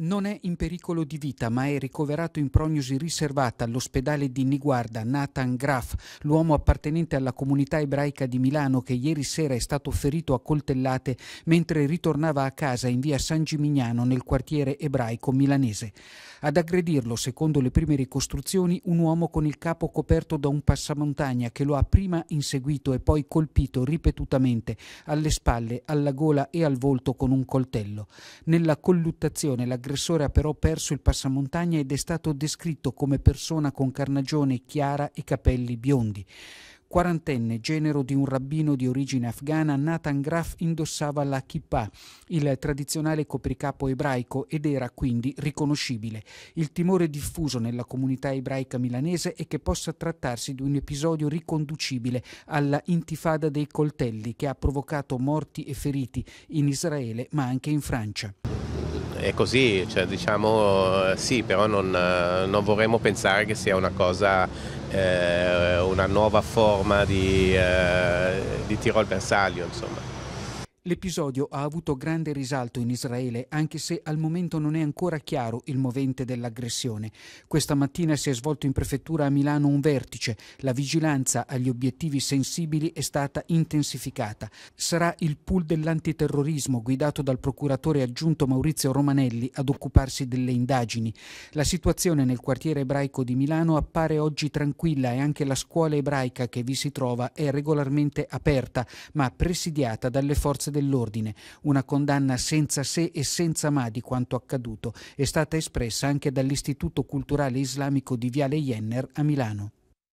Non è in pericolo di vita, ma è ricoverato in prognosi riservata all'ospedale di Niguarda Nathan Graf, l'uomo appartenente alla comunità ebraica di Milano che ieri sera è stato ferito a coltellate mentre ritornava a casa in via San Gimignano nel quartiere ebraico milanese. Ad aggredirlo, secondo le prime ricostruzioni, un uomo con il capo coperto da un passamontagna che lo ha prima inseguito e poi colpito ripetutamente alle spalle, alla gola e al volto con un coltello. Nella colluttazione l'aggressore L'aggressore ha però perso il passamontagna ed è stato descritto come persona con carnagione chiara e capelli biondi. Quarantenne, genero di un rabbino di origine afghana, Nathan Graf indossava la kippah, il tradizionale copricapo ebraico, ed era quindi riconoscibile. Il timore diffuso nella comunità ebraica milanese è che possa trattarsi di un episodio riconducibile alla intifada dei coltelli che ha provocato morti e feriti in Israele ma anche in Francia è così, cioè, diciamo sì, però non, non, vorremmo pensare che sia una cosa, eh, una nuova forma di, eh, di tiro al bersaglio. Insomma. L'episodio ha avuto grande risalto in Israele, anche se al momento non è ancora chiaro il movente dell'aggressione. Questa mattina si è svolto in prefettura a Milano un vertice. La vigilanza agli obiettivi sensibili è stata intensificata. Sarà il pool dell'antiterrorismo, guidato dal procuratore aggiunto Maurizio Romanelli, ad occuparsi delle indagini. La situazione nel quartiere ebraico di Milano appare oggi tranquilla e anche la scuola ebraica che vi si trova è regolarmente aperta, ma presidiata dalle forze dell'ordine. Una condanna senza se e senza ma di quanto accaduto è stata espressa anche dall'Istituto Culturale Islamico di Viale Jenner a Milano.